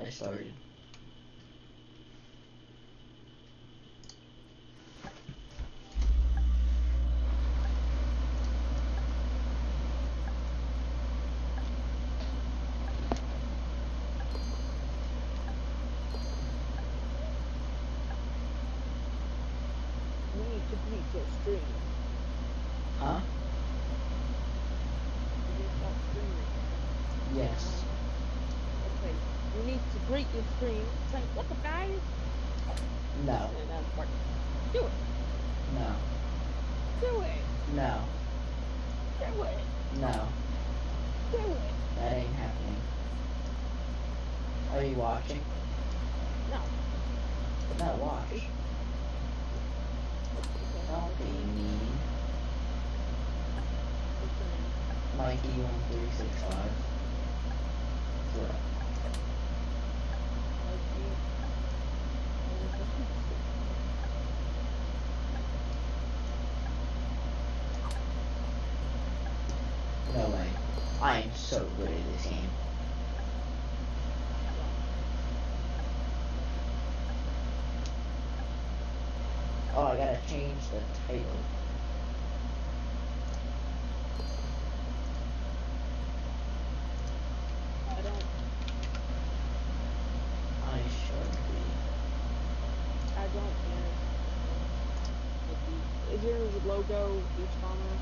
I started. We need to beat your stream. Huh? You need to stop streaming. Yes to greet your screen, like, what the guys? No. Do it. No. Do it. No. Do it. No. Do it. That ain't happening. Are you watching? No. No, watch. Don't be mean. Mikey one three six five. No way. I am so good at this game. Oh, I gotta change the title. I don't. I should be. I don't Is your logo beach bomber?